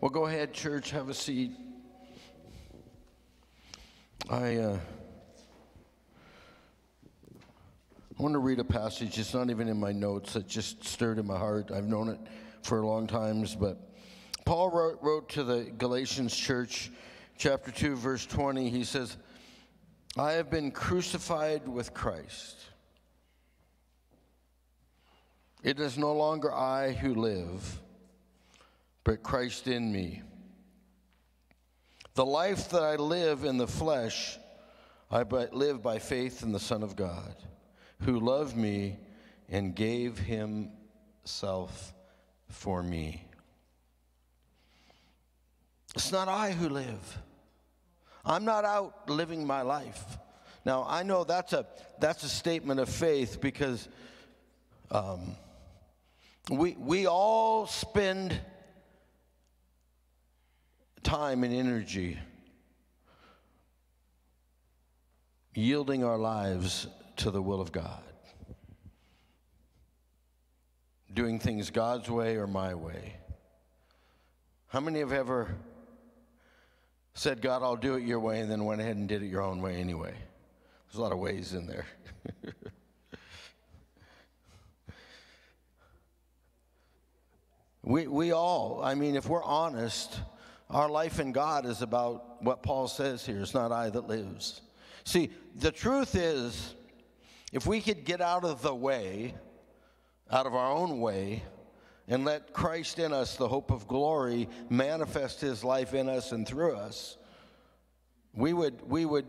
Well, go ahead, church, have a seat. I, uh, I want to read a passage. It's not even in my notes. It just stirred in my heart. I've known it for a long times, but Paul wrote, wrote to the Galatians church, chapter 2, verse 20. He says, I have been crucified with Christ. It is no longer I who live, but Christ in me. The life that I live in the flesh, I but live by faith in the Son of God, who loved me and gave himself for me. It's not I who live. I'm not out living my life. Now, I know that's a, that's a statement of faith because um, we, we all spend time and energy yielding our lives to the will of God, doing things God's way or my way. How many have ever said, God, I'll do it your way, and then went ahead and did it your own way anyway? There's a lot of ways in there. we, we all, I mean, if we're honest, our life in God is about what Paul says here it's not I that lives. See, the truth is, if we could get out of the way, out of our own way, and let Christ in us, the hope of glory, manifest his life in us and through us, we would, we would,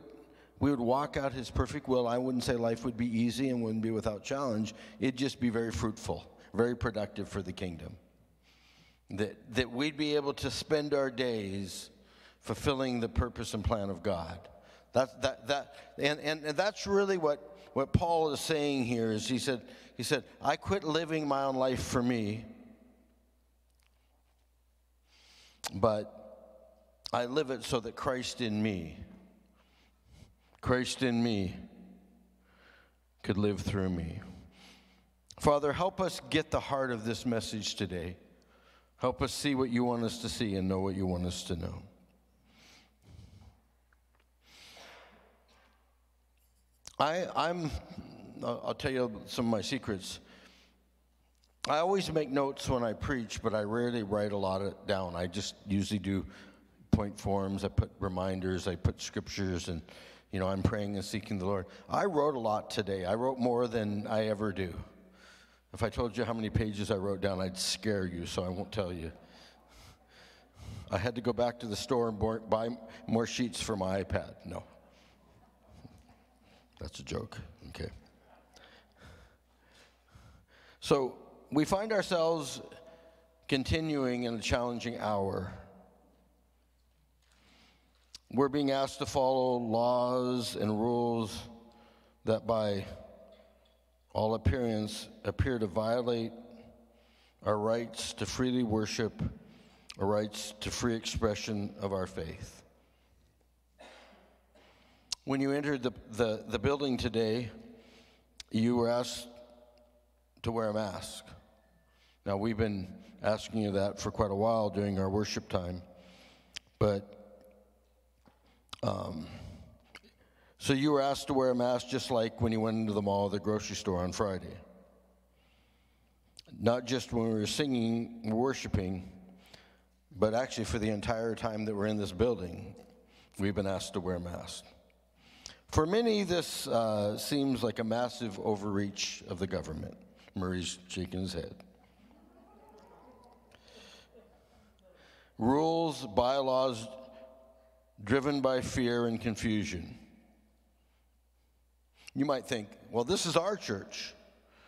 we would walk out his perfect will. I wouldn't say life would be easy and wouldn't be without challenge. It'd just be very fruitful, very productive for the kingdom that, that we'd be able to spend our days fulfilling the purpose and plan of God. That, that, that, and, and, and that's really what, what Paul is saying here is he said, he said, I quit living my own life for me, but I live it so that Christ in me, Christ in me could live through me. Father, help us get the heart of this message today. Help us see what you want us to see and know what you want us to know. I, I'm, I'll tell you some of my secrets. I always make notes when I preach, but I rarely write a lot of down. I just usually do point forms. I put reminders. I put scriptures, and you know, I'm praying and seeking the Lord. I wrote a lot today. I wrote more than I ever do. If I told you how many pages I wrote down, I'd scare you, so I won't tell you. I had to go back to the store and buy more sheets for my iPad. No. That's a joke. Okay. So we find ourselves continuing in a challenging hour. We're being asked to follow laws and rules that, by all appearance appear to violate our rights to freely worship, our rights to free expression of our faith. When you entered the, the, the building today, you were asked to wear a mask. Now, we've been asking you that for quite a while during our worship time, but um, so you were asked to wear a mask just like when you went into the mall or the grocery store on Friday. Not just when we were singing, worshiping, but actually for the entire time that we're in this building, we've been asked to wear a mask. For many, this uh, seems like a massive overreach of the government. Murray's shaking his head. Rules, bylaws driven by fear and confusion. You might think, well, this is our church.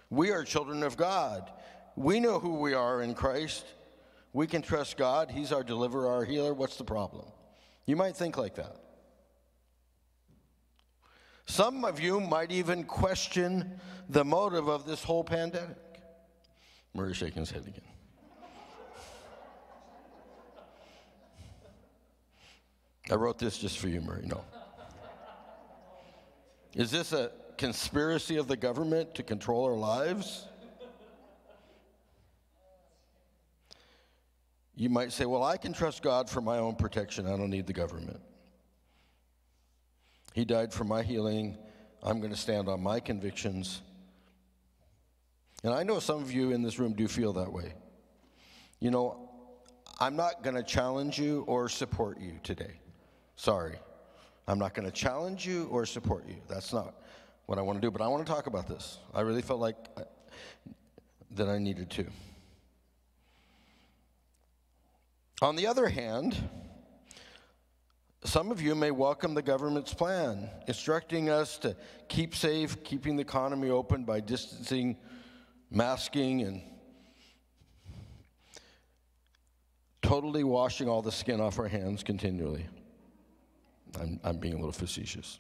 We are children of God. We know who we are in Christ. We can trust God. He's our deliverer, our healer. What's the problem? You might think like that. Some of you might even question the motive of this whole pandemic. Murray shaking his head again. I wrote this just for you, Murray. No. Is this a conspiracy of the government to control our lives? You might say, Well, I can trust God for my own protection. I don't need the government. He died for my healing. I'm going to stand on my convictions. And I know some of you in this room do feel that way. You know, I'm not going to challenge you or support you today. Sorry. I'm not going to challenge you or support you. That's not what I want to do. But I want to talk about this. I really felt like I, that I needed to. On the other hand, some of you may welcome the government's plan, instructing us to keep safe, keeping the economy open by distancing, masking, and totally washing all the skin off our hands continually. I'm, I'm being a little facetious.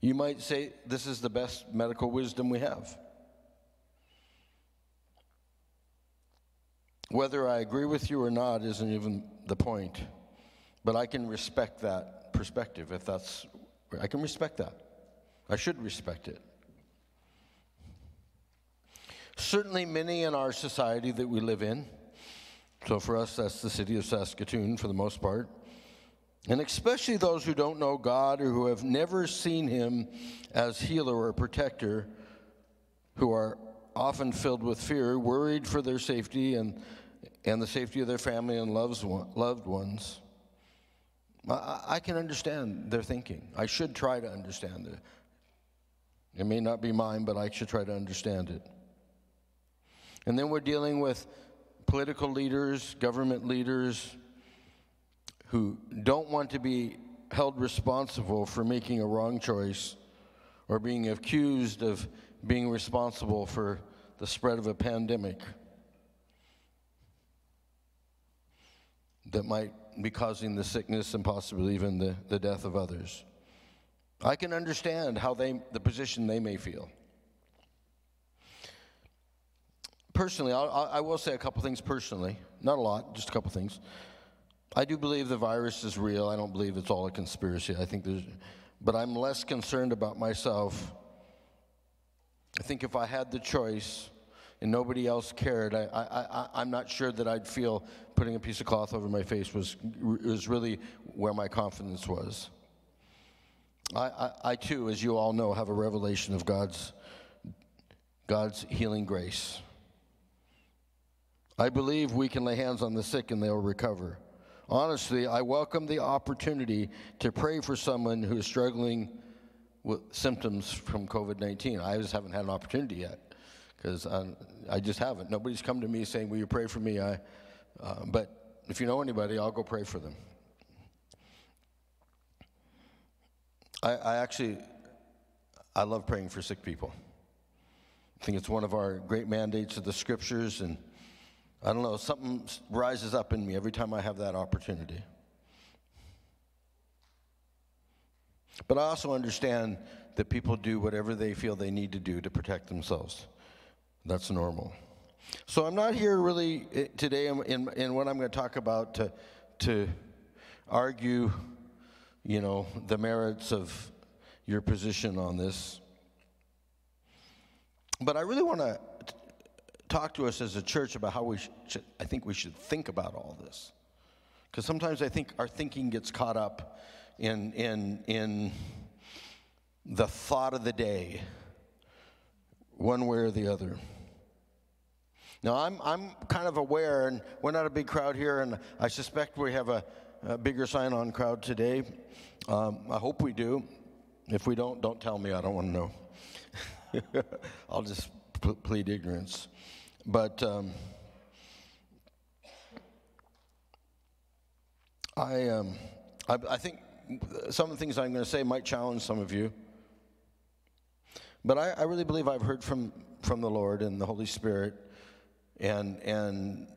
You might say this is the best medical wisdom we have. Whether I agree with you or not isn't even the point. But I can respect that perspective if that's, I can respect that. I should respect it. Certainly, many in our society that we live in, so for us, that's the city of Saskatoon for the most part, and especially those who don't know God or who have never seen Him as healer or protector, who are often filled with fear, worried for their safety and, and the safety of their family and loves, loved ones. I, I can understand their thinking. I should try to understand it. It may not be mine, but I should try to understand it. And then we're dealing with political leaders, government leaders who don't want to be held responsible for making a wrong choice or being accused of being responsible for the spread of a pandemic that might be causing the sickness and possibly even the, the death of others. I can understand how they, the position they may feel. Personally, I'll, I will say a couple things personally, not a lot, just a couple things. I do believe the virus is real. I don't believe it's all a conspiracy. I think there's, but I'm less concerned about myself. I think if I had the choice, and nobody else cared, I, I, I, am not sure that I'd feel putting a piece of cloth over my face was, was really where my confidence was. I, I, I too, as you all know, have a revelation of God's, God's healing grace. I believe we can lay hands on the sick and they'll recover. Honestly, I welcome the opportunity to pray for someone who is struggling with symptoms from COVID 19. I just haven't had an opportunity yet because I just haven't. Nobody's come to me saying, Will you pray for me? I, uh, but if you know anybody, I'll go pray for them. I, I actually, I love praying for sick people. I think it's one of our great mandates of the scriptures, and I don't know, something rises up in me every time I have that opportunity. But I also understand that people do whatever they feel they need to do to protect themselves. That's normal. So I'm not here really eh, today in, in, in what I'm going to talk about to, to argue, you know, the merits of your position on this. But I really want to talk to us as a church about how we should, I think we should think about all this. Because sometimes I think our thinking gets caught up in, in, in the thought of the day one way or the other. Now, I'm, I'm kind of aware, and we're not a big crowd here, and I suspect we have a, a bigger sign on crowd today. Um, I hope we do. If we don't, don't tell me. I don't want to know. I'll just plead ignorance. But um, I, um, I, I think some of the things I'm going to say might challenge some of you. But I, I really believe I've heard from, from the Lord and the Holy Spirit, and, and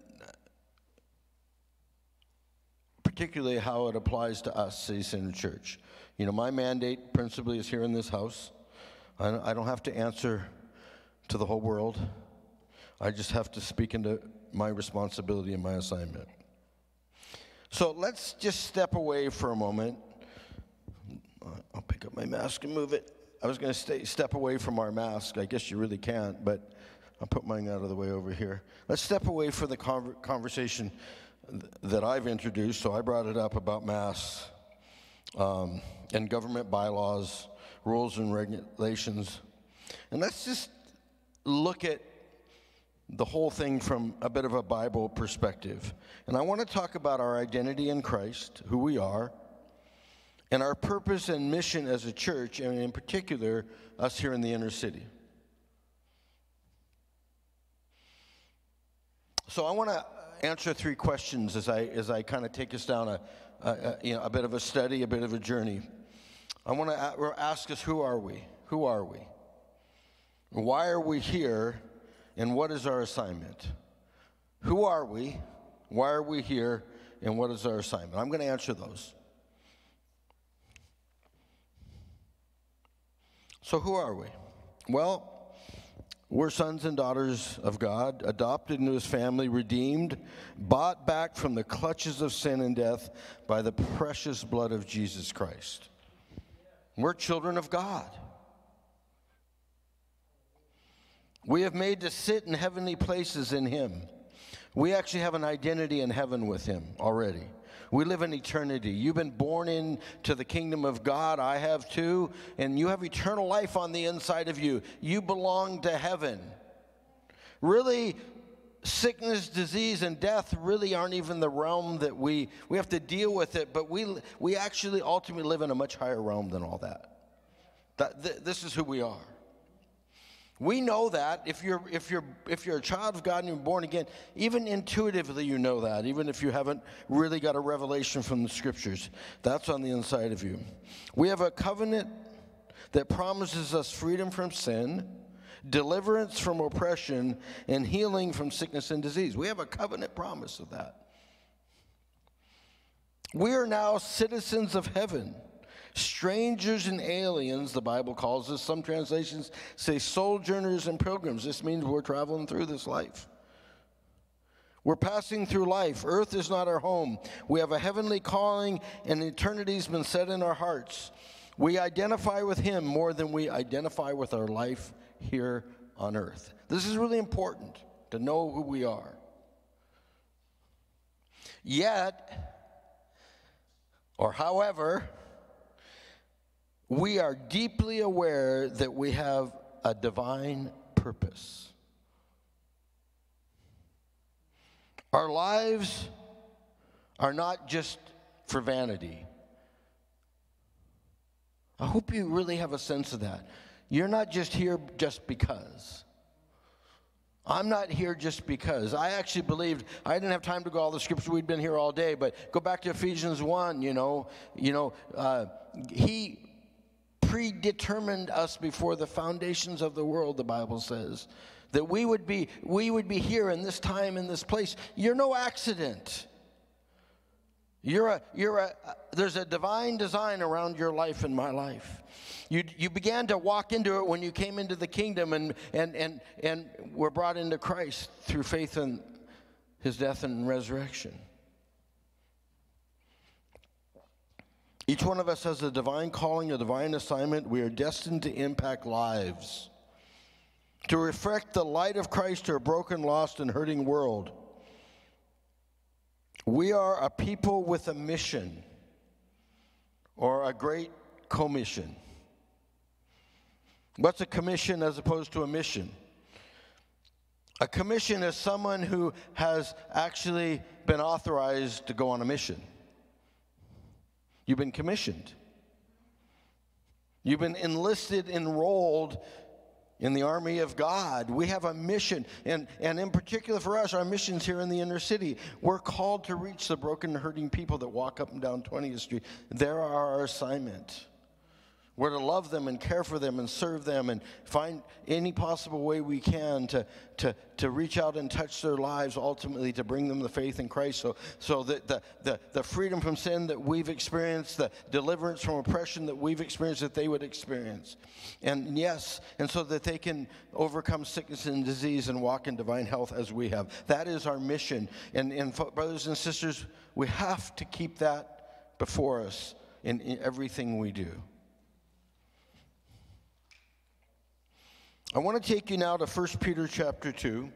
particularly how it applies to us, City Centre Church. You know, my mandate principally is here in this house. I don't have to answer to the whole world. I just have to speak into my responsibility and my assignment. So let's just step away for a moment. I'll pick up my mask and move it. I was going to stay, step away from our mask. I guess you really can't, but I'll put mine out of the way over here. Let's step away from the conversation that I've introduced. So I brought it up about masks um, and government bylaws, rules and regulations. And let's just look at the whole thing from a bit of a Bible perspective. And I want to talk about our identity in Christ, who we are, and our purpose and mission as a church, and in particular, us here in the inner city. So I want to answer three questions as I, as I kind of take us down a, a, a, you know, a bit of a study, a bit of a journey. I want to ask us who are we? Who are we? Why are we here? And what is our assignment? Who are we? Why are we here? And what is our assignment? I'm going to answer those. So, who are we? Well, we're sons and daughters of God, adopted into his family, redeemed, bought back from the clutches of sin and death by the precious blood of Jesus Christ. We're children of God. We have made to sit in heavenly places in him. We actually have an identity in heaven with him already. We live in eternity. You've been born into the kingdom of God. I have too. And you have eternal life on the inside of you. You belong to heaven. Really, sickness, disease, and death really aren't even the realm that we, we have to deal with it, but we, we actually ultimately live in a much higher realm than all that. that th- this is who we are. We know that if you're, if, you're, if you're a child of God and you're born again, even intuitively you know that, even if you haven't really got a revelation from the scriptures. That's on the inside of you. We have a covenant that promises us freedom from sin, deliverance from oppression, and healing from sickness and disease. We have a covenant promise of that. We are now citizens of heaven. Strangers and aliens, the Bible calls us. Some translations say sojourners and pilgrims. This means we're traveling through this life. We're passing through life. Earth is not our home. We have a heavenly calling, and eternity's been set in our hearts. We identify with Him more than we identify with our life here on earth. This is really important to know who we are. Yet, or however, we are deeply aware that we have a divine purpose. Our lives are not just for vanity. I hope you really have a sense of that. You're not just here just because. I'm not here just because. I actually believed I didn't have time to go all the scriptures. We'd been here all day, but go back to Ephesians one. You know, you know, uh, he predetermined us before the foundations of the world, the Bible says. That we would be, we would be here in this time, in this place. You're no accident. You're a, you're a, there's a divine design around your life and my life. You, you began to walk into it when you came into the kingdom and, and, and, and were brought into Christ through faith in his death and resurrection. Each one of us has a divine calling, a divine assignment. We are destined to impact lives, to reflect the light of Christ to a broken, lost, and hurting world. We are a people with a mission or a great commission. What's a commission as opposed to a mission? A commission is someone who has actually been authorized to go on a mission. You've been commissioned. You've been enlisted, enrolled in the army of God. We have a mission, and, and in particular for us, our missions here in the inner city. We're called to reach the broken, hurting people that walk up and down 20th Street. There are our assignment. We're to love them and care for them and serve them and find any possible way we can to, to, to reach out and touch their lives, ultimately to bring them the faith in Christ. So, so that the, the, the freedom from sin that we've experienced, the deliverance from oppression that we've experienced, that they would experience. And yes, and so that they can overcome sickness and disease and walk in divine health as we have. That is our mission. And, and brothers and sisters, we have to keep that before us in, in everything we do. I want to take you now to 1 Peter chapter 2.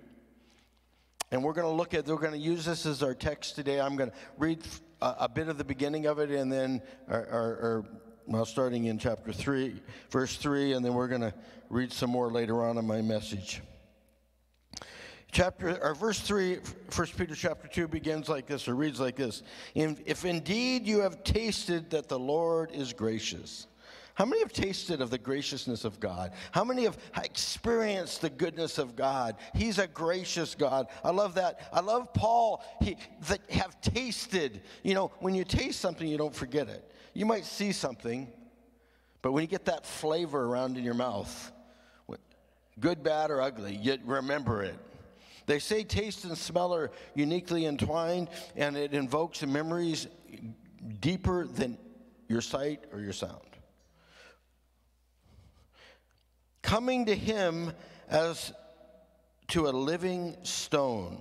And we're going to look at, we're going to use this as our text today. I'm going to read a, a bit of the beginning of it and then, or, well, starting in chapter 3, verse 3, and then we're going to read some more later on in my message. Chapter, or verse 3, 1 Peter chapter 2 begins like this, or reads like this If indeed you have tasted that the Lord is gracious, how many have tasted of the graciousness of God? How many have experienced the goodness of God? He's a gracious God. I love that. I love Paul he, that have tasted. You know, when you taste something, you don't forget it. You might see something, but when you get that flavor around in your mouth, good, bad, or ugly, you remember it. They say taste and smell are uniquely entwined, and it invokes memories deeper than your sight or your sound. Coming to him as to a living stone,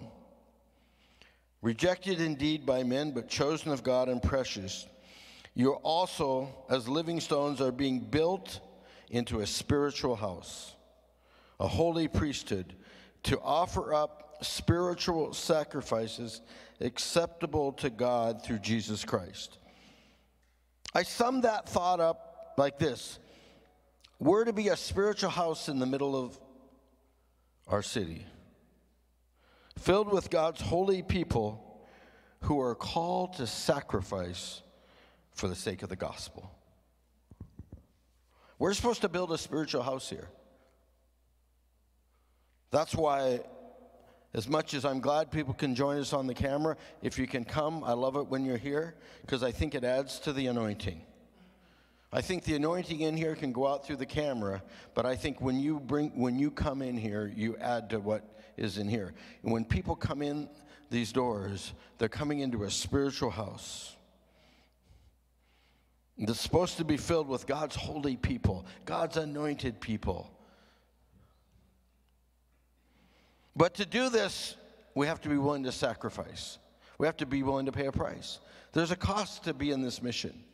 rejected indeed by men, but chosen of God and precious. You also, as living stones, are being built into a spiritual house, a holy priesthood, to offer up spiritual sacrifices acceptable to God through Jesus Christ. I sum that thought up like this we're to be a spiritual house in the middle of our city, filled with God's holy people who are called to sacrifice for the sake of the gospel. We're supposed to build a spiritual house here. That's why, as much as I'm glad people can join us on the camera, if you can come, I love it when you're here because I think it adds to the anointing. I think the anointing in here can go out through the camera, but I think when you bring when you come in here, you add to what is in here. And when people come in these doors, they're coming into a spiritual house. That's supposed to be filled with God's holy people, God's anointed people. But to do this, we have to be willing to sacrifice. We have to be willing to pay a price. There's a cost to be in this mission.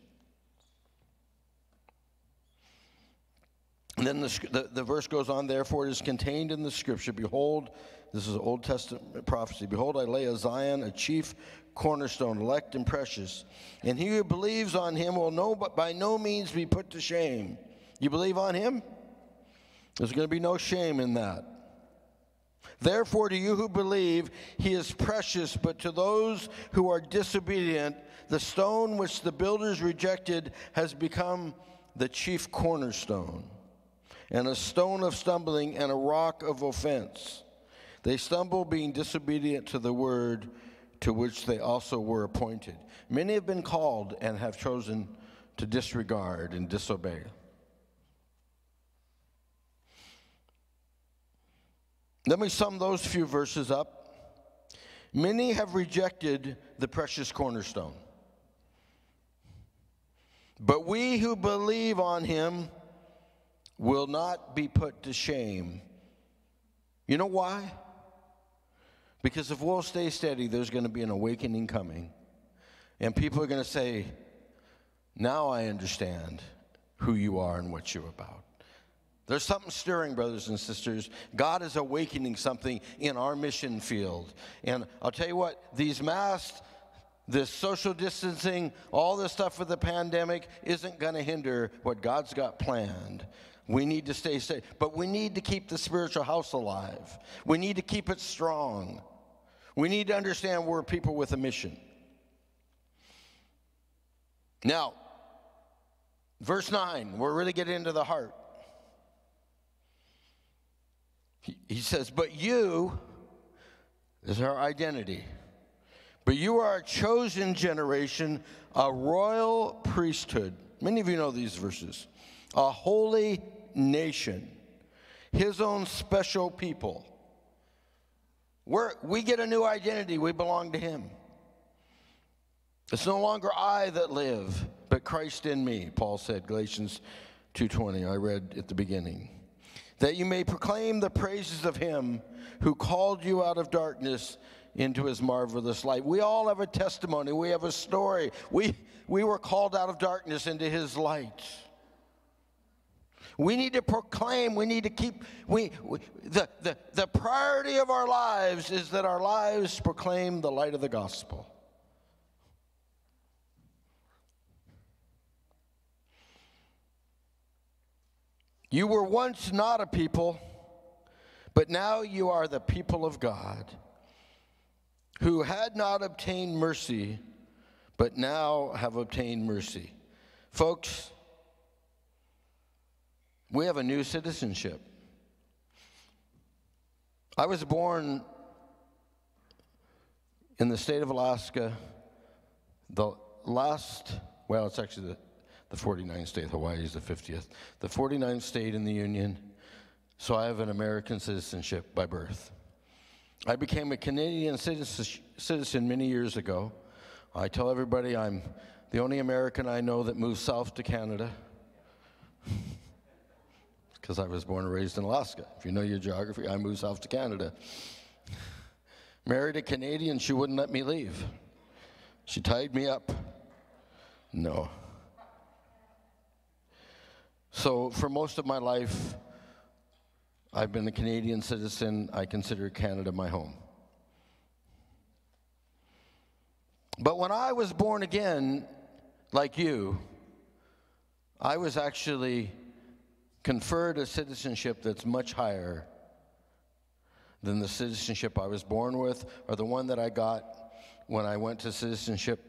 And then the, the, the, verse goes on, therefore it is contained in the scripture, behold, this is Old Testament prophecy, behold, I lay a Zion, a chief cornerstone, elect and precious, and he who believes on him will no, but by no means be put to shame. You believe on him? There's going to be no shame in that. Therefore, to you who believe, he is precious, but to those who are disobedient, the stone which the builders rejected has become the chief cornerstone and a stone of stumbling and a rock of offense. They stumble, being disobedient to the word to which they also were appointed. Many have been called and have chosen to disregard and disobey. Let me sum those few verses up. Many have rejected the precious cornerstone. But we who believe on him, will not be put to shame. You know why? Because if we'll stay steady, there's going to be an awakening coming. And people are going to say, Now I understand who you are and what you're about. There's something stirring, brothers and sisters. God is awakening something in our mission field. And I'll tell you what, these masks, this social distancing, all this stuff with the pandemic isn't going to hinder what God's got planned. We need to stay safe, but we need to keep the spiritual house alive. We need to keep it strong. We need to understand we're people with a mission. Now, verse 9, we're really getting into the heart. He, says, But you is our identity. But you are a chosen generation, a royal priesthood. Many of you know these verses a holy nation, his own special people. We're, we get a new identity, we belong to him. It's no longer I that live, but Christ in me, Paul said, Galatians 2:20. I read at the beginning. That you may proclaim the praises of him who called you out of darkness into his marvelous light. We all have a testimony, we have a story. We we were called out of darkness into his light. We need to proclaim, we need to keep, we, we, the, the, the priority of our lives is that our lives proclaim the light of the gospel. You were once not a people, but now you are the people of God, who had not obtained mercy, but now have obtained mercy. Folks, we have a new citizenship. I was born in the state of Alaska, the last, well, it's actually the, the 49th state, Hawaii is the 50th, the 49th state in the Union, so I have an American citizenship by birth. I became a Canadian citizen many years ago. I tell everybody I'm the only American I know that moved south to Canada because I was born and raised in Alaska. If you know your geography, I moved south to Canada. Married a Canadian, she wouldn't let me leave. She tied me up. No. So, for most of my life, I've been a Canadian citizen. I consider Canada my home. But when I was born again, like you, I was actually conferred a citizenship that's much higher than the citizenship I was born with or the one that I got when I went to citizenship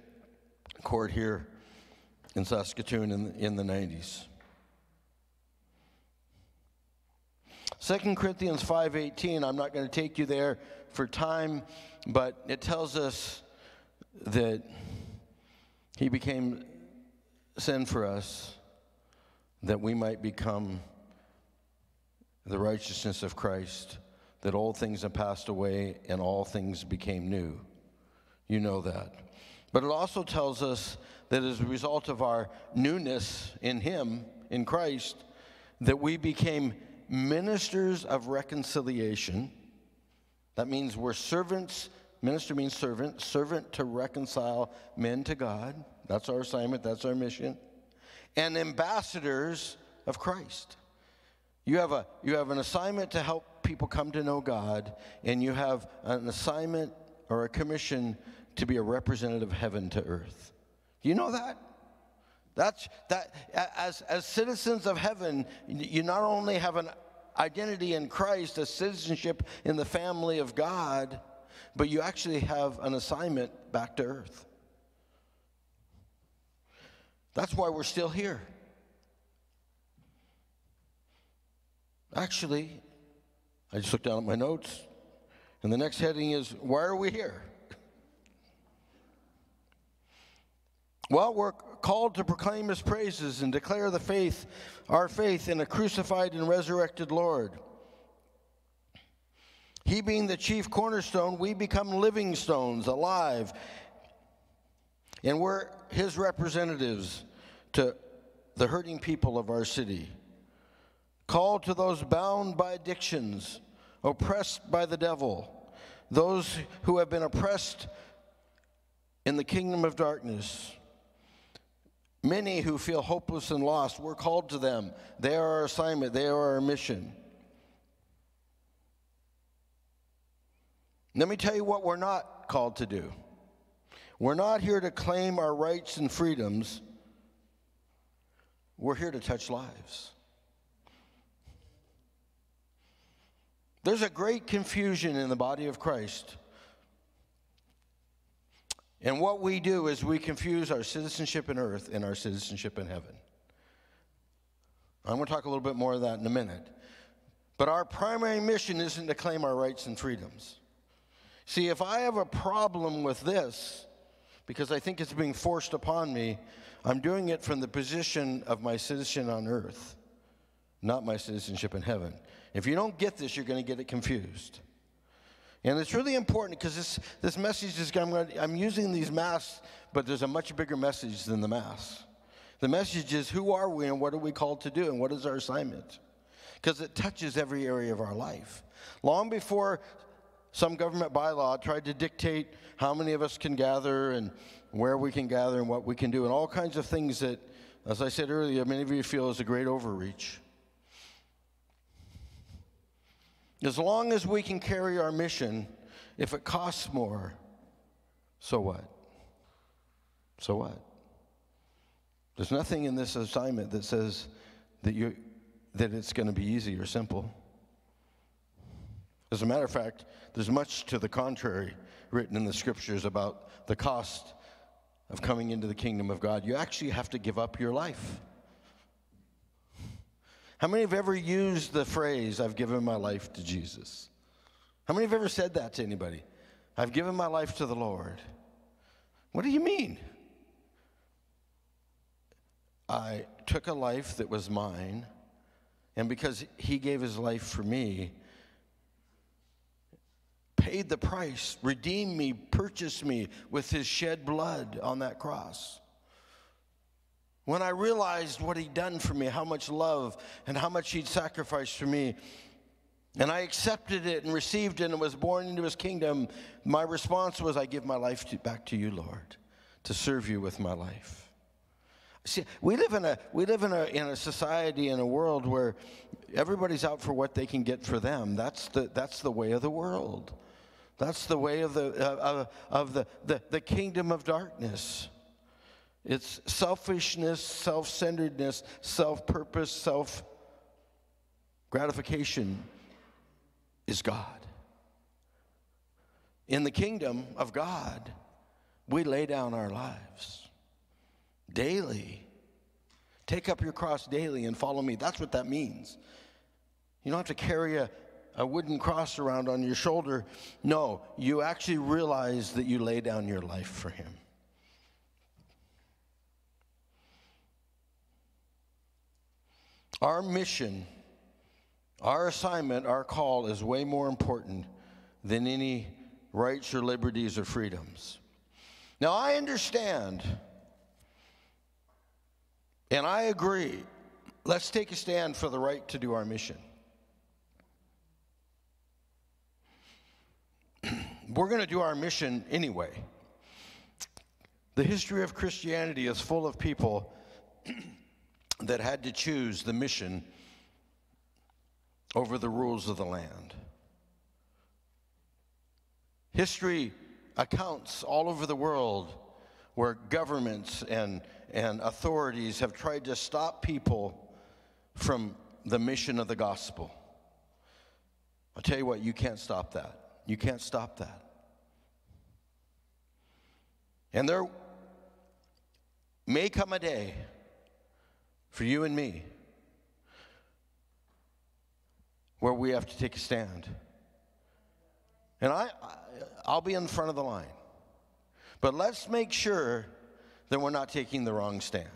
court here in Saskatoon in, in the 90s. 2 Corinthians 5:18 I'm not going to take you there for time but it tells us that he became sin for us that we might become the righteousness of Christ, that all things have passed away and all things became new. You know that. But it also tells us that as a result of our newness in Him, in Christ, that we became ministers of reconciliation. That means we're servants. Minister means servant, servant to reconcile men to God. That's our assignment, that's our mission and ambassadors of Christ. You have, a, you have an assignment to help people come to know God, and you have an assignment or a commission to be a representative of heaven to earth. Do you know that? That's that as, as citizens of heaven, you not only have an identity in Christ, a citizenship in the family of God, but you actually have an assignment back to earth. That's why we're still here. Actually, I just looked down at my notes, and the next heading is Why are we here? Well, we're called to proclaim his praises and declare the faith, our faith in a crucified and resurrected Lord. He being the chief cornerstone, we become living stones, alive, and we're his representatives to the hurting people of our city. Call to those bound by addictions, oppressed by the devil, those who have been oppressed in the kingdom of darkness. Many who feel hopeless and lost, we're called to them. They are our assignment, they are our mission. Let me tell you what we're not called to do. We're not here to claim our rights and freedoms. We're here to touch lives. There's a great confusion in the body of Christ. And what we do is we confuse our citizenship in earth and our citizenship in heaven. I'm going to talk a little bit more of that in a minute. But our primary mission isn't to claim our rights and freedoms. See, if I have a problem with this, because I think it's being forced upon me, I'm doing it from the position of my citizen on earth, not my citizenship in heaven. If you don't get this, you're going to get it confused. And it's really important because this, this message is, I'm, going to, I'm using these masks, but there's a much bigger message than the mass. The message is who are we and what are we called to do and what is our assignment? Because it touches every area of our life. Long before some government bylaw tried to dictate how many of us can gather and where we can gather and what we can do, and all kinds of things that, as I said earlier, many of you feel is a great overreach. As long as we can carry our mission, if it costs more, so what? So what? There's nothing in this assignment that says that, you, that it's going to be easy or simple. As a matter of fact, there's much to the contrary written in the scriptures about the cost of coming into the kingdom of God. You actually have to give up your life. How many have ever used the phrase, I've given my life to Jesus? How many have ever said that to anybody? I've given my life to the Lord. What do you mean? I took a life that was mine, and because He gave His life for me, paid the price, redeemed me, purchased me with His shed blood on that cross. When I realized what he'd done for me, how much love and how much he'd sacrificed for me, and I accepted it and received it and was born into his kingdom, my response was, I give my life to, back to you, Lord, to serve you with my life. See, we live in a we live in a in a society in a world where everybody's out for what they can get for them. That's the that's the way of the world. That's the way of the uh, of the, the the kingdom of darkness. It's selfishness, self centeredness, self purpose, self gratification is God. In the kingdom of God, we lay down our lives daily. Take up your cross daily and follow me. That's what that means. You don't have to carry a, a wooden cross around on your shoulder. No, you actually realize that you lay down your life for Him. Our mission, our assignment, our call is way more important than any rights or liberties or freedoms. Now, I understand and I agree. Let's take a stand for the right to do our mission. We're going to do our mission anyway. The history of Christianity is full of people that had to choose the mission over the rules of the land. History accounts all over the world where governments and, and authorities have tried to stop people from the mission of the gospel. I'll tell you what, you can't stop that. You can't stop that. And there may come a day for you and me where we have to take a stand. And I, I'll be in front of the line. But let's make sure that we're not taking the wrong stand.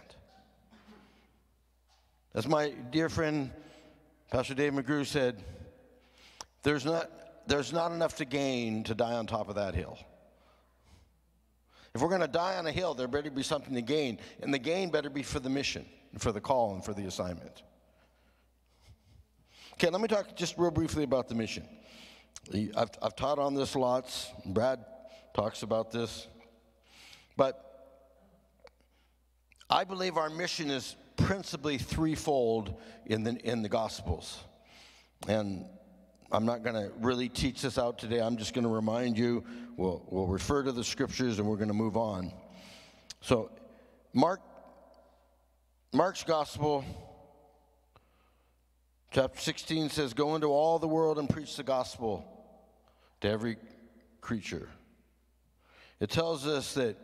As my dear friend, Pastor Dave McGrew said, there's not, there's not enough to gain to die on top of that hill. If we're going to die on a hill, there better be something to gain, and the gain better be for the mission for the call and for the assignment. Okay, let me talk just real briefly about the mission. I've, I've taught on this lots. Brad talks about this. But I believe our mission is principally threefold in the, in the Gospels. And I'm not going to really teach this out today. I'm just going to remind you. We'll, we'll refer to the scriptures and we're going to move on. So, Mark Mark's gospel, chapter 16 says, Go into all the world and preach the gospel to every creature. It tells us that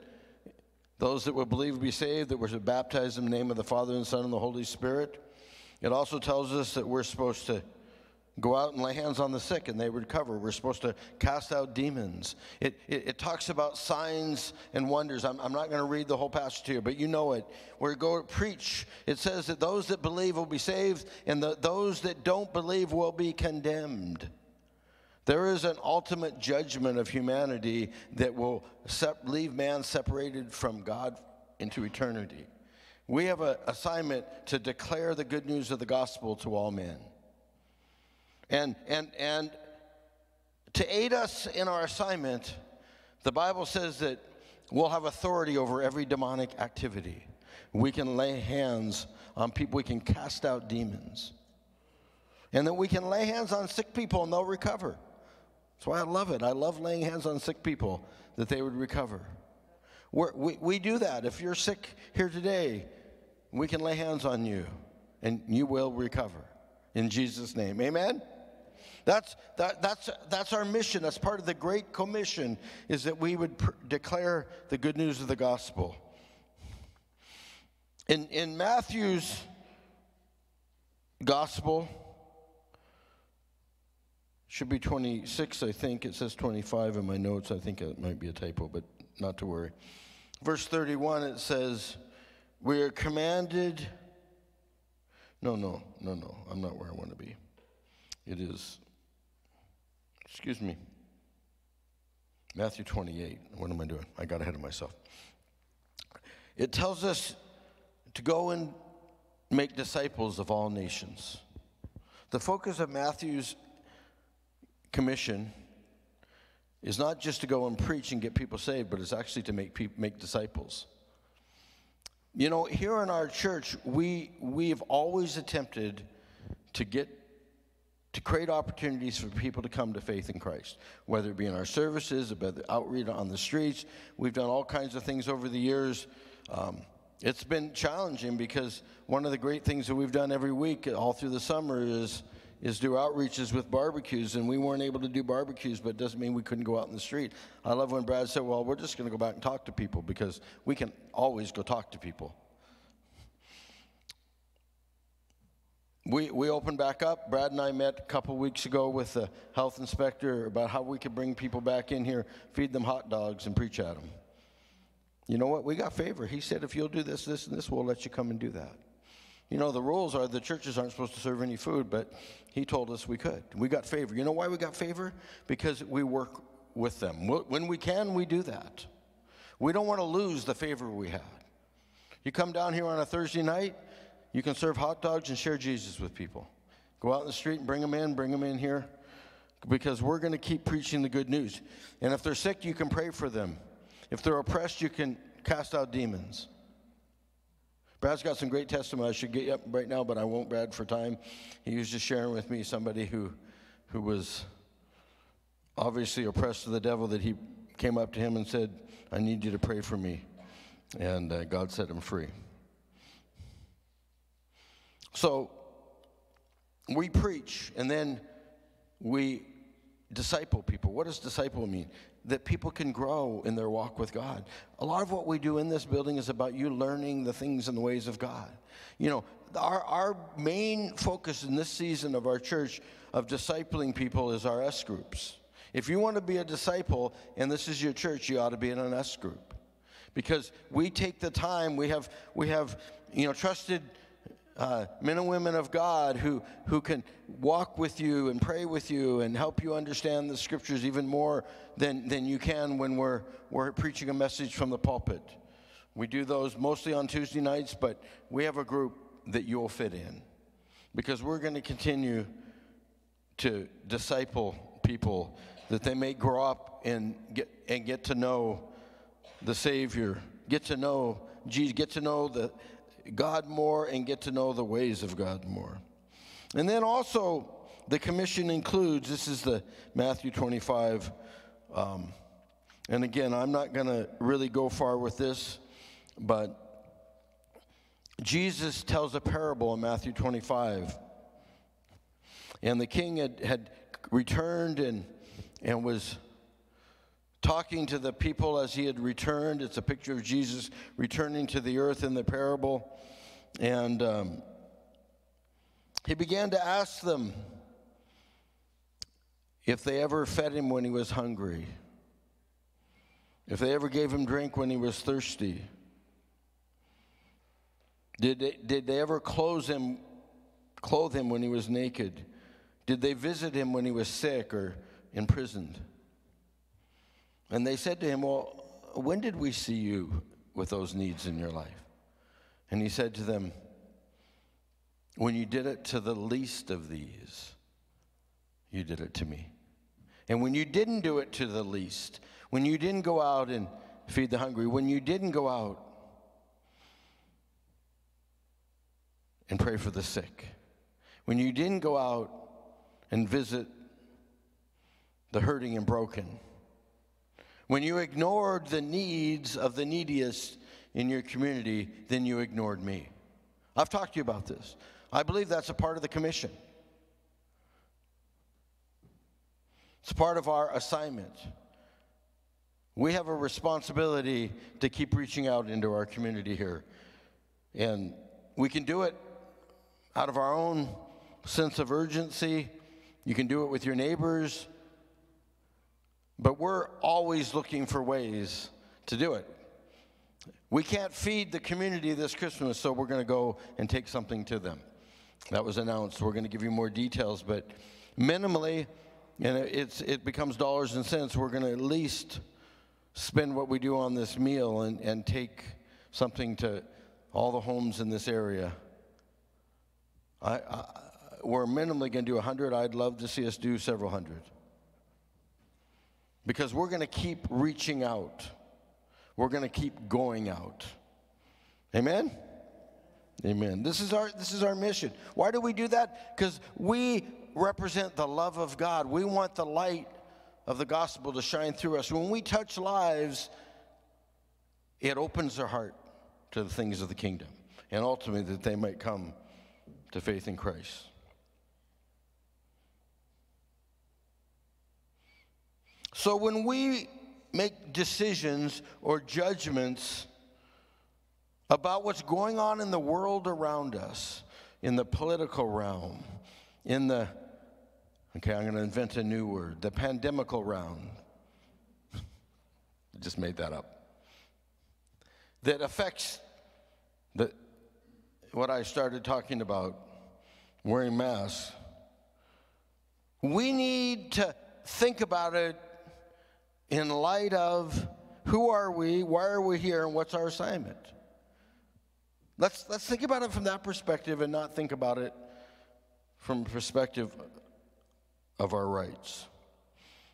those that would believe would be saved, that we're to baptize in the name of the Father and Son and the Holy Spirit. It also tells us that we're supposed to Go out and lay hands on the sick and they recover. We're supposed to cast out demons. It, it, it talks about signs and wonders. I'm, I'm not going to read the whole passage here, but you know it. Where go preach, it says that those that believe will be saved and the, those that don't believe will be condemned. There is an ultimate judgment of humanity that will sep- leave man separated from God into eternity. We have an assignment to declare the good news of the gospel to all men. And, and, and to aid us in our assignment, the Bible says that we'll have authority over every demonic activity. We can lay hands on people, we can cast out demons. And that we can lay hands on sick people and they'll recover. That's why I love it. I love laying hands on sick people that they would recover. We're, we we do that. If you're sick here today, we can lay hands on you and you will recover. In Jesus' name. Amen? That's, that, that's, that's our mission. That's part of the Great Commission, is that we would pr- declare the good news of the gospel. In, in Matthew's gospel, should be 26, I think. It says 25 in my notes. I think it might be a typo, but not to worry. Verse 31, it says, We are commanded. No, no, no, no. I'm not where I want to be. It is, excuse me, Matthew 28. What am I doing? I got ahead of myself. It tells us to go and make disciples of all nations. The focus of Matthew's commission is not just to go and preach and get people saved, but it's actually to make people, make disciples. You know, here in our church, we we have always attempted to get to create opportunities for people to come to faith in Christ, whether it be in our services, about the outreach on the streets. We've done all kinds of things over the years. Um, it's been challenging because one of the great things that we've done every week all through the summer is is do outreaches with barbecues and we weren't able to do barbecues but it doesn't mean we couldn't go out in the street i love when brad said well we're just going to go back and talk to people because we can always go talk to people we, we opened back up brad and i met a couple weeks ago with the health inspector about how we could bring people back in here feed them hot dogs and preach at them you know what? We got favor. He said, if you'll do this, this, and this, we'll let you come and do that. You know, the rules are the churches aren't supposed to serve any food, but he told us we could. We got favor. You know why we got favor? Because we work with them. When we can, we do that. We don't want to lose the favor we had. You come down here on a Thursday night, you can serve hot dogs and share Jesus with people. Go out in the street and bring them in, bring them in here, because we're going to keep preaching the good news. And if they're sick, you can pray for them. If they're oppressed, you can cast out demons. Brad's got some great testimony. I should get up right now, but I won't, Brad, for time. He was just sharing with me somebody who, who was obviously oppressed to the devil that he came up to him and said, I need you to pray for me. And uh, God set him free. So we preach and then we disciple people. What does disciple mean? that people can grow in their walk with God. A lot of what we do in this building is about you learning the things and the ways of God. You know, our, our main focus in this season of our church of discipling people is our S groups. If you want to be a disciple and this is your church, you ought to be in an S group. Because we take the time, we have, we have you know, trusted uh, men and women of God who, who can walk with you and pray with you and help you understand the scriptures even more than, than you can when we're, we're preaching a message from the pulpit. We do those mostly on Tuesday nights, but we have a group that you'll fit in because we're going to continue to disciple people that they may grow up and get, and get to know the Savior, get to know Jesus, get to know the, God more and get to know the ways of God more. And then also, the commission includes this is the Matthew 25. Um, and again, I'm not going to really go far with this, but Jesus tells a parable in Matthew 25. And the king had, had returned and, and was talking to the people as he had returned. It's a picture of Jesus returning to the earth in the parable. And um, he began to ask them if they ever fed him when he was hungry, if they ever gave him drink when he was thirsty. Did they, did they ever clothe him, clothe him when he was naked? Did they visit him when he was sick or imprisoned? And they said to him, Well, when did we see you with those needs in your life? And he said to them, When you did it to the least of these, you did it to me. And when you didn't do it to the least, when you didn't go out and feed the hungry, when you didn't go out and pray for the sick, when you didn't go out and visit the hurting and broken. When you ignored the needs of the neediest in your community, then you ignored me. I've talked to you about this. I believe that's a part of the commission. It's part of our assignment. We have a responsibility to keep reaching out into our community here. And we can do it out of our own sense of urgency. You can do it with your neighbors. But we're always looking for ways to do it. We can't feed the community this Christmas, so we're going to go and take something to them. That was announced. We're going to give you more details, but minimally, and it's, it becomes dollars and cents, we're going to at least spend what we do on this meal and, and take something to all the homes in this area. I, I, we're minimally going to do 100. I'd love to see us do several hundred. Because we're going to keep reaching out. We're going to keep going out. Amen? Amen. This is our this is our mission. Why do we do that? Cuz we represent the love of God. We want the light of the gospel to shine through us. When we touch lives, it opens their heart to the things of the kingdom and ultimately that they might come to faith in Christ. So when we make decisions or judgments about what's going on in the world around us, in the political realm, in the, okay, I'm going to invent a new word, the pandemical realm. I just made that up. That affects the, what I started talking about, wearing masks. We need to think about it in light of who are we, why are we here, and what's our assignment. Let's, let's think about it from that perspective and not think about it from perspective of our rights.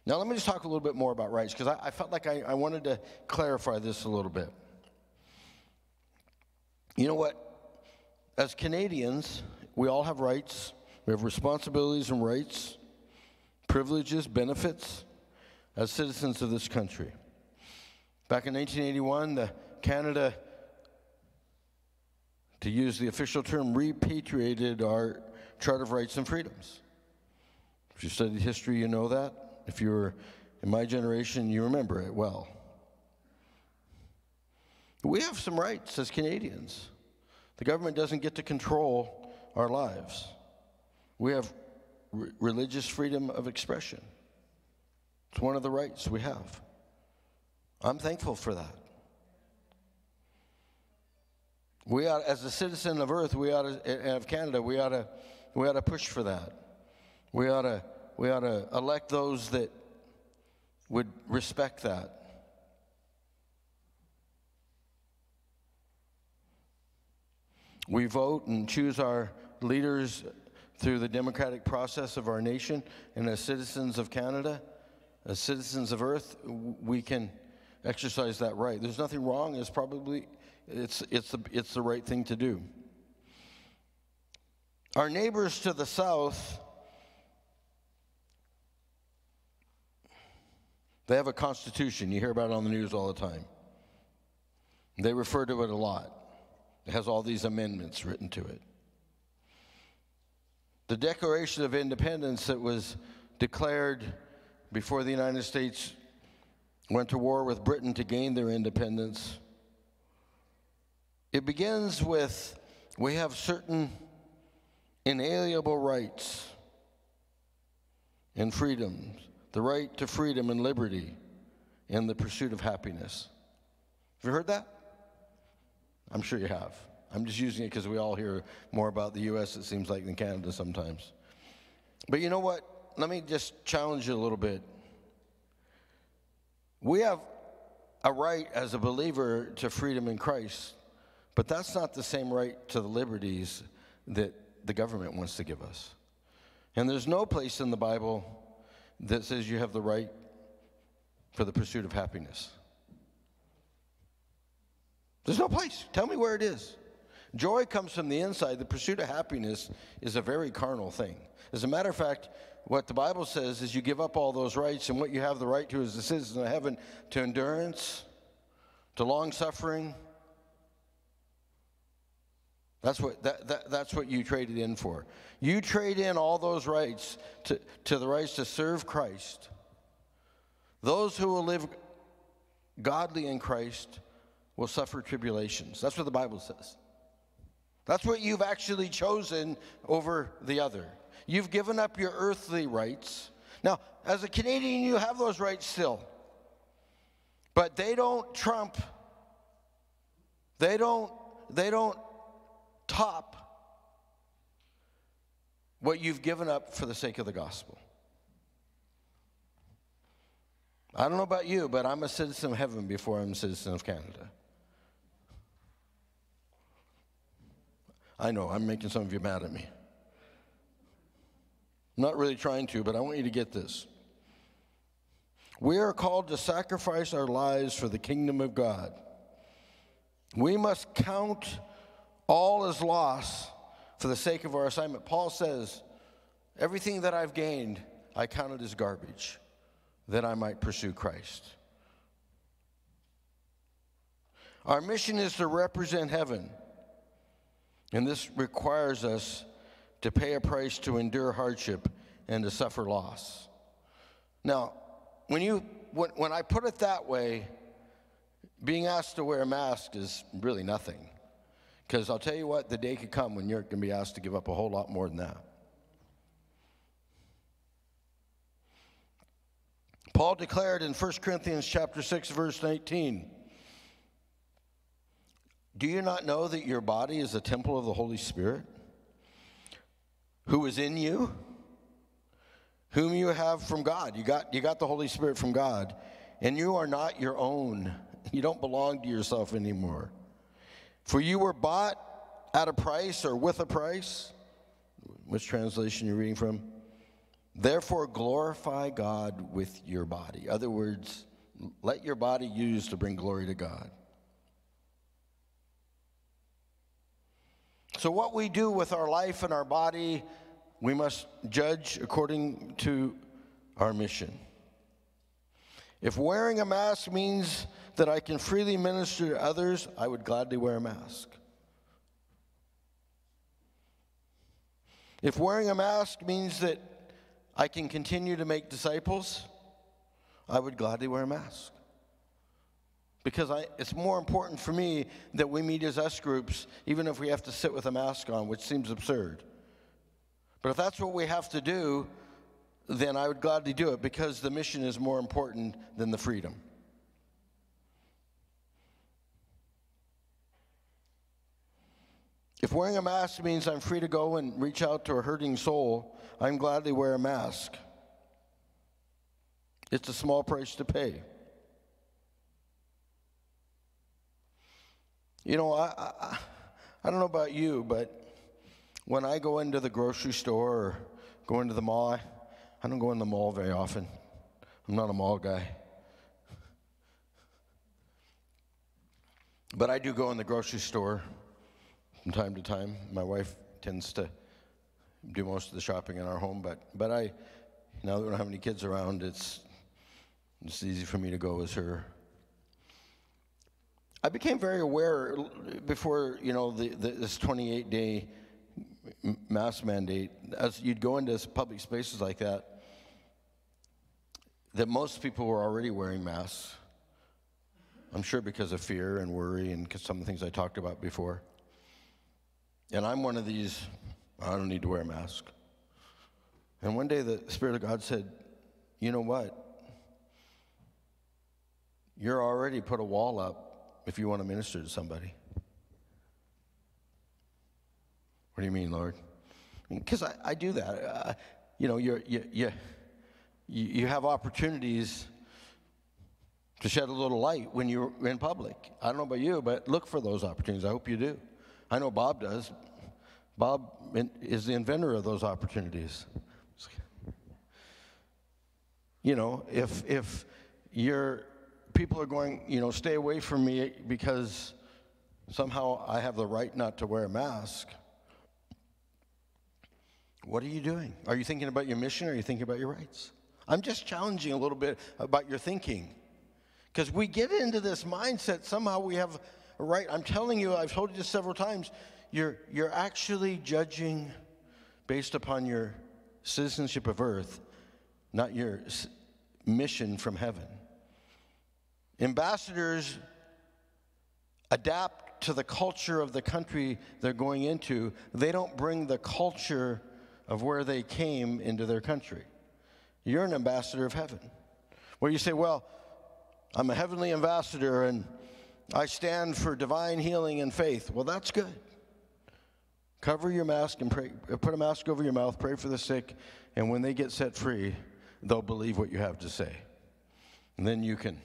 Now, let me just talk a little bit more about rights because I, I, felt like I, I wanted to clarify this a little bit. You know what? As Canadians, we all have rights, we have responsibilities and rights, privileges, benefits as citizens of this country. Back in 1981, the Canada, to use the official term, repatriated our Charter of Rights and Freedoms. If you studied history, you know that. If you were in my generation, you remember it well. We have some rights as Canadians. The government doesn't get to control our lives. We have re- religious freedom of expression. It's one of the rights we have. I'm thankful for that. We ought, as a citizen of Earth, we ought to, eh, of Canada, we ought to, we ought to push for that. We ought to, we ought to elect those that would respect that. We vote and choose our leaders through the democratic process of our nation, and as citizens of Canada, as citizens of Earth, we can exercise that right. There's nothing wrong. It's probably it's it's the, it's the right thing to do. Our neighbors to the south, they have a constitution. You hear about it on the news all the time. They refer to it a lot. It has all these amendments written to it. The Declaration of Independence that was declared before the United States went to war with Britain to gain their independence. It begins with we have certain inalienable rights and freedoms the right to freedom and liberty and the pursuit of happiness. Have you heard that? I'm sure you have. I'm just using it because we all hear more about the U.S., it seems like, than Canada sometimes. But you know what? Let me just challenge you a little bit. We have a right as a believer to freedom in Christ, but that's not the same right to the liberties that the government wants to give us. And there's no place in the Bible that says you have the right for the pursuit of happiness. There's no place. Tell me where it is. Joy comes from the inside. The pursuit of happiness is a very carnal thing. As a matter of fact, what the Bible says is you give up all those rights, and what you have the right to as a citizen of heaven to endurance, to long suffering. That's what, that, that, that's what you traded in for. You trade in all those rights to, to the rights to serve Christ. Those who will live godly in Christ will suffer tribulations. That's what the Bible says. That's what you've actually chosen over the other. You've given up your earthly rights. Now, as a Canadian, you have those rights still. But they don't trump, they don't, they don't top what you've given up for the sake of the gospel. I don't know about you, but I'm a citizen of heaven before I'm a citizen of Canada. I know, I'm making some of you mad at me. I'm not really trying to, but I want you to get this. We are called to sacrifice our lives for the kingdom of God. We must count all as loss for the sake of our assignment. Paul says, Everything that I've gained, I count it as garbage, that I might pursue Christ. Our mission is to represent heaven. And this requires us to pay a price to endure hardship and to suffer loss. Now, when, you, when, when I put it that way, being asked to wear a mask is really nothing. Because I'll tell you what, the day could come when you're going to be asked to give up a whole lot more than that. Paul declared in 1 Corinthians chapter 6 verse 19 do you not know that your body is a temple of the Holy Spirit who is in you, whom you have from God? You got, you got the Holy Spirit from God, and you are not your own. You don't belong to yourself anymore. For you were bought at a price or with a price. Which translation you're reading from? Therefore, glorify God with your body. Other words, let your body use to bring glory to God. So, what we do with our life and our body, we must judge according to our mission. If wearing a mask means that I can freely minister to others, I would gladly wear a mask. If wearing a mask means that I can continue to make disciples, I would gladly wear a mask because I, it's more important for me that we meet as S groups, even if we have to sit with a mask on, which seems absurd. But if that's what we have to do, then I would gladly do it because the mission is more important than the freedom. If wearing a mask means I'm free to go and reach out to a hurting soul, I'm gladly wear a mask. It's a small price to pay. You know, I, I, I don't know about you, but when I go into the grocery store or go into the mall, I, I don't go in the mall very often. I'm not a mall guy. But I do go in the grocery store from time to time. My wife tends to do most of the shopping in our home, but, but I, now that we don't have any kids around, it's, it's easy for me to go with her. I became very aware before, you know, the, the, this 28 day mask mandate, as you'd go into public spaces like that, that most people were already wearing masks. I'm sure because of fear and worry and some of the things I talked about before. And I'm one of these, I don't need to wear a mask. And one day the Spirit of God said, You know what? You're already put a wall up if you want to minister to somebody. What do you mean, Lord? Because I, I, do that. Uh, you know, you, you, you have opportunities to shed a little light when you're in public. I don't know about you, but look for those opportunities. I hope you do. I know Bob does. Bob is the inventor of those opportunities. You know, if if you're people are going, you know, stay away from me because somehow I have the right not to wear a mask. What are you doing? Are you thinking about your mission or are you thinking about your rights? I'm just challenging a little bit about your thinking. Because we get into this mindset, somehow we have a right. I'm telling you, I've told you this several times, you're, you're actually judging based upon your citizenship of earth, not your mission from heaven. Ambassadors adapt to the culture of the country they're going into, they don't bring the culture of where they came into their country. You're an ambassador of heaven. Where you say, Well, I'm a heavenly ambassador and I stand for divine healing and faith. Well, that's good. Cover your mask and pray, put a mask over your mouth, pray for the sick, and when they get set free, they'll believe what you have to say. And then you can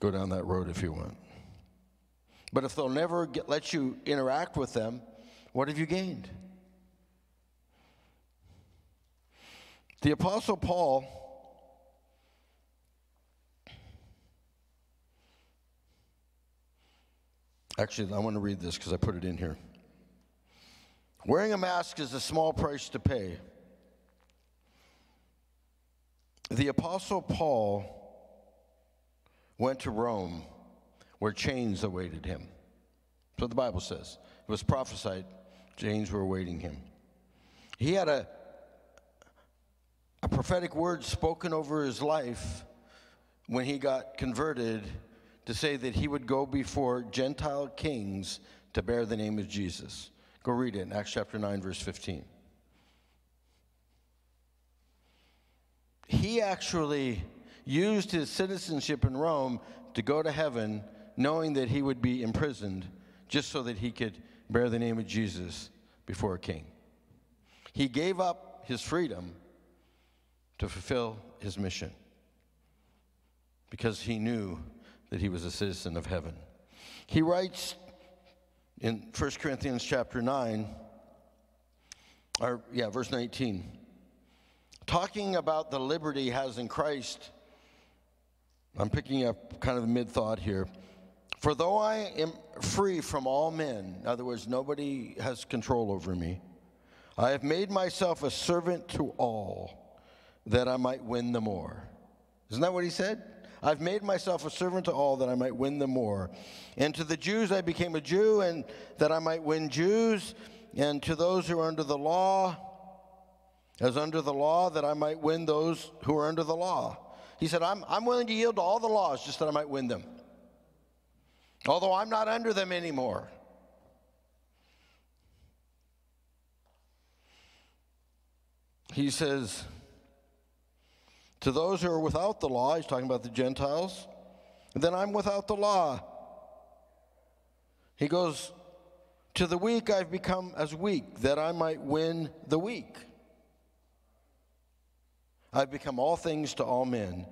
go down that road if you want. But if they'll never get, let you interact with them, what have you gained? The Apostle Paul Actually, I want to read this because I put it in here. Wearing a mask is a small price to pay. The Apostle Paul went to Rome where chains awaited him. What the Bible says. It was prophesied chains were awaiting him. He had a, a prophetic word spoken over his life when he got converted to say that he would go before Gentile kings to bear the name of Jesus. Go read it in Acts chapter 9, verse 15. He actually used his citizenship in Rome to go to heaven knowing that he would be imprisoned just so that he could bear the name of Jesus before a king. He gave up his freedom to fulfill his mission because he knew that he was a citizen of heaven. He writes in 1 Corinthians chapter 9, or yeah, verse 19, talking about the liberty has in Christ. I'm picking up kind of mid thought here. For though I am free from all men, in other words, nobody has control over me, I have made myself a servant to all that I might win the more. Isn't that what he said? I've made myself a servant to all that I might win the more. And to the Jews I became a Jew, and that I might win Jews. And to those who are under the law, as under the law, that I might win those who are under the law. He said, I'm, I'm willing to yield to all the laws just that I might win them although I'm not under them anymore. He says, To those who are without the law, he's talking about the Gentiles, then I'm without the law. He goes, To the weak I've become as weak, that I might win the weak. I've become all things to all men,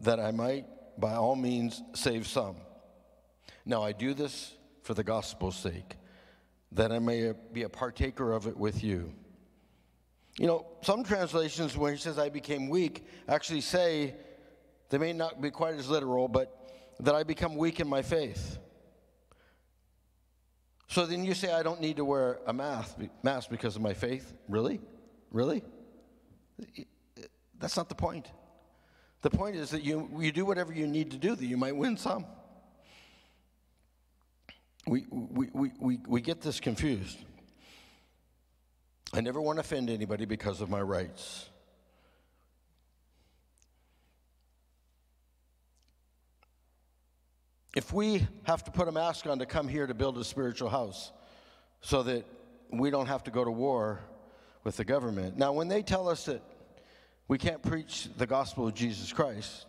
that I might by all means save some. Now I do this for the gospel's sake, that I may be a partaker of it with you. You know, some translations, when he says I became weak, actually say, they may not be quite as literal, but that I become weak in my faith. So then you say, I don't need to wear a mask, mask because of my faith? Really? Really? That's not the point. The point is that you, you do whatever you need to do that you might win some we, we, we, we, we get this confused. I never want to offend anybody because of my rights. If we have to put a mask on to come here to build a spiritual house so that we don't have to go to war with the government. Now, when they tell us that we can't preach the gospel of Jesus Christ,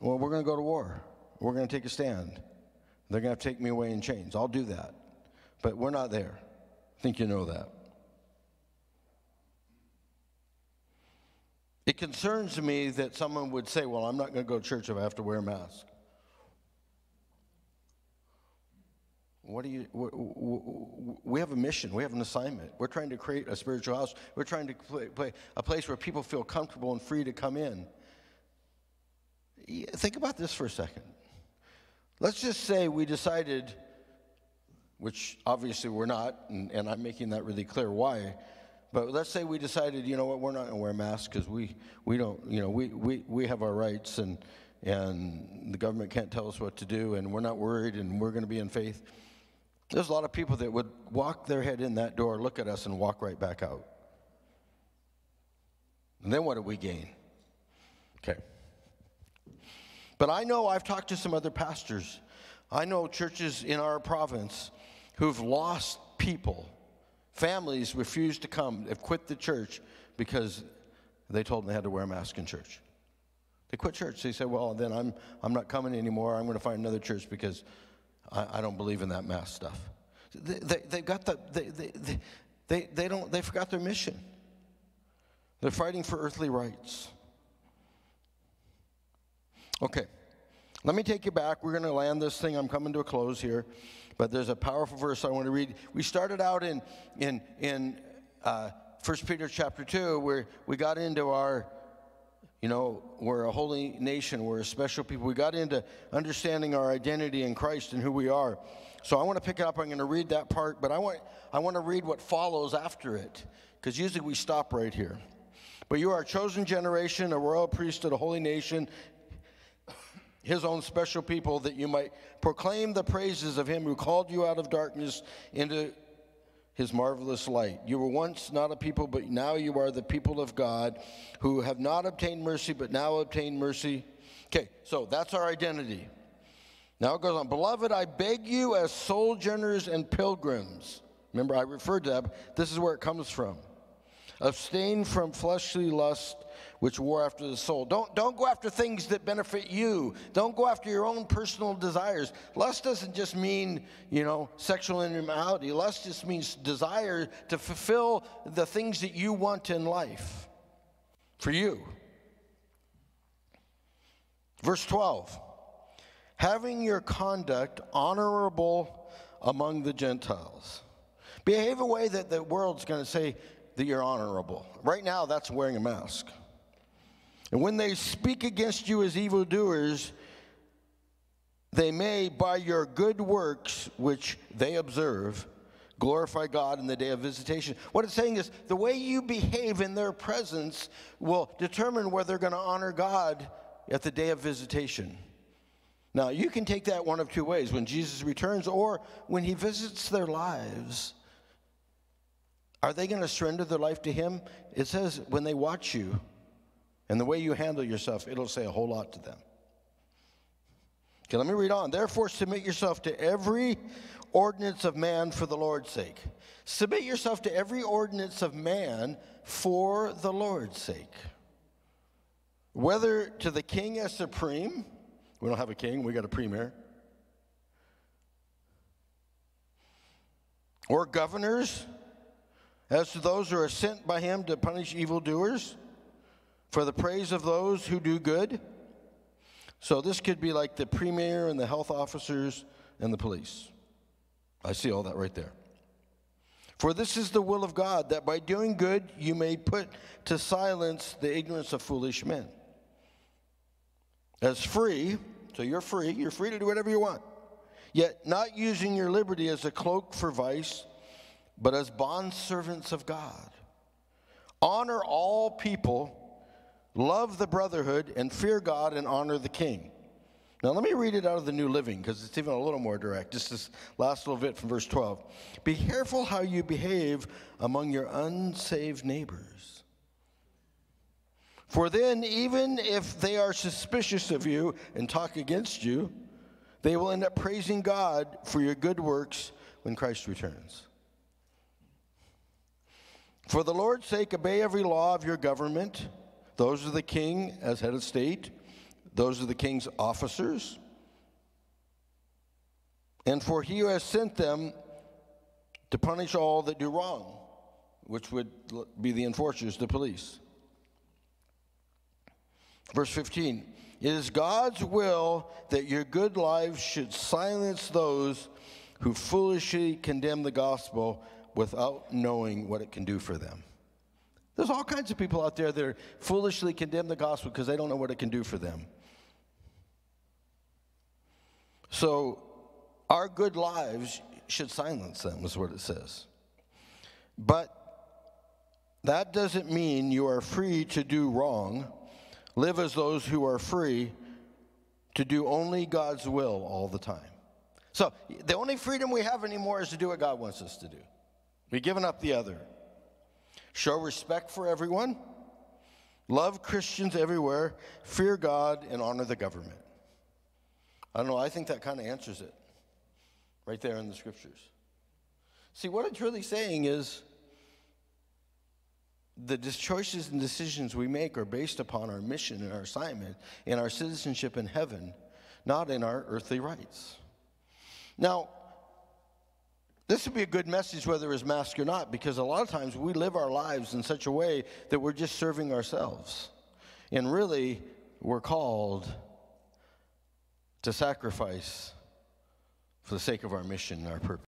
well, we're going to go to war. We're going to take a stand. They're going to take me away in chains. I'll do that. But we're not there. I think you know that. It concerns me that someone would say, Well, I'm not going to go to church if I have to wear a mask. What do you, we have a mission, we have an assignment. We're trying to create a spiritual house, we're trying to play, a place where people feel comfortable and free to come in. Think about this for a second. Let's just say we decided which obviously we're not, and, and I'm making that really clear why. But let's say we decided, you know what, we're not going to wear masks because we, we don't, you know, we, we, we have our rights and, and the government can't tell us what to do and we're not worried and we're going to be in faith. There's a lot of people that would walk their head in that door, look at us, and walk right back out. And then what do we gain? Okay. But I know I've talked to some other pastors. I know churches in our province who've lost people. Families refused to come, have quit the church because they told them they had to wear a mask in church. They quit church. They said, Well, then I'm, I'm not coming anymore. I'm going to find another church because I, I don't believe in that mass stuff. They, they, they got the, they, they, they, they, they, don't, they forgot their mission. They're fighting for earthly rights. Okay, let me take you back. We're going to land this thing. I'm coming to a close here. But there's a powerful verse I want to read. We started out in, in, in uh, 1 Peter chapter 2, where we got into our, you know, we're a holy nation, we're a special people. We got into understanding our identity in Christ and who we are. So I want to pick it up. I'm going to read that part, but I want, I want to read what follows after it, because usually we stop right here. But you are a chosen generation, a royal priesthood, a holy nation, his own special people, that you might proclaim the praises of him who called you out of darkness into his marvelous light. You were once not a people, but now you are the people of God who have not obtained mercy, but now obtain mercy. Okay, so that's our identity. Now it goes on. Beloved, I beg you as sojourners and pilgrims. Remember, I referred to that. This is where it comes from. Abstain from fleshly lust which war after the soul. Don't, don't go after things that benefit you. Don't go after your own personal desires. Lust doesn't just mean, you know, sexual immorality. Lust just means desire to fulfill the things that you want in life for you. Verse 12 having your conduct honorable among the Gentiles. Behave a way that the world's going to say that you're honorable. Right now, that's wearing a mask. And when they speak against you as evildoers, they may, by your good works, which they observe, glorify God in the day of visitation. What it's saying is the way you behave in their presence will determine whether they're going to honor God at the day of visitation. Now, you can take that one of two ways when Jesus returns or when he visits their lives. Are they going to surrender their life to him? It says when they watch you, and the way you handle yourself, it'll say a whole lot to them. Okay, let me read on. Therefore, submit yourself to every ordinance of man for the Lord's sake. Submit yourself to every ordinance of man for the Lord's sake. Whether to the king as supreme, we don't have a king, we got a premier, or governors, as to those who are sent by him to punish evildoers for the praise of those who do good. So this could be like the premier and the health officers and the police. I see all that right there. For this is the will of God, that by doing good you may put to silence the ignorance of foolish men. As free, so you're free, you're free to do whatever you want, yet not using your liberty as a cloak for vice, but as bondservants of God. Honor all people love the brotherhood, and fear God and honor the king. Now, let me read it out of the New Living because it's even a little more direct. Just this last little bit from verse 12. Be careful how you behave among your unsaved neighbors. For then, even if they are suspicious of you and talk against you, they will end up praising God for your good works when Christ returns. For the Lord's sake, obey every law of your government those are the king as head of state, those are the king's officers. And for he who has sent them to punish all that do wrong, which would be the enforcers, the police. Verse 15 It is God's will that your good lives should silence those who foolishly condemn the gospel without knowing what it can do for them. There's all kinds of people out there that foolishly condemn the gospel because they don't know what it can do for them. So, our good lives should silence them, is what it says. But that doesn't mean you are free to do wrong. Live as those who are free to do only God's will all the time. So the only freedom we have anymore is to do what God wants us to do. We've given up the other. Show respect for everyone, love Christians everywhere, fear God, and honor the government. I don't know, I think that kind of answers it right there in the scriptures. See, what it's really saying is the choices and decisions we make are based upon our mission and our assignment and our citizenship in heaven, not in our earthly rights. Now, this would be a good message whether it's mask or not, because a lot of times we live our lives in such a way that we're just serving ourselves. And really, we're called to sacrifice for the sake of our mission and our purpose.